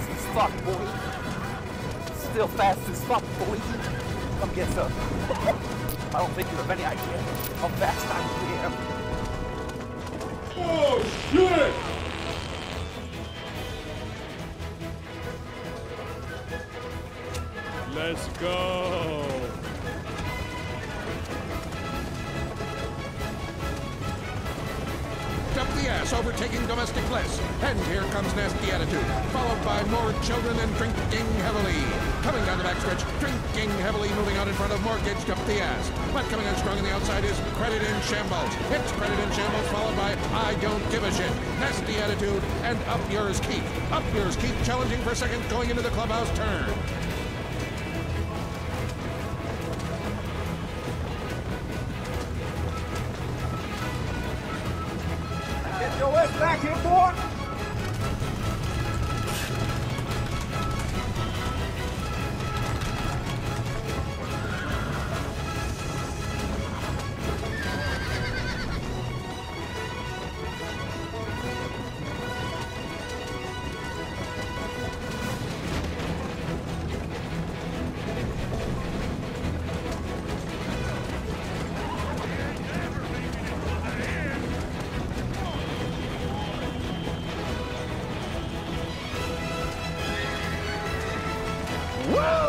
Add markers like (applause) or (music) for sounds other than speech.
fast as fuck, boy. Still fast as fuck, boy. Come get some. (laughs) I don't think you have any idea how fast I am. Oh, shit! Let's go. The ass, overtaking domestic bliss. And here comes Nasty Attitude, followed by more children and drinking heavily. Coming down the backstretch, drinking heavily, moving out in front of Mortgaged Up the Ass. But coming on strong on the outside is Credit in Shambles. It's Credit in Shambles, followed by I Don't Give a Shit. Nasty Attitude, and Up Yours Keith. Up Yours Keith challenging for second going into the clubhouse turn. Yo, let's back and forth. Woo!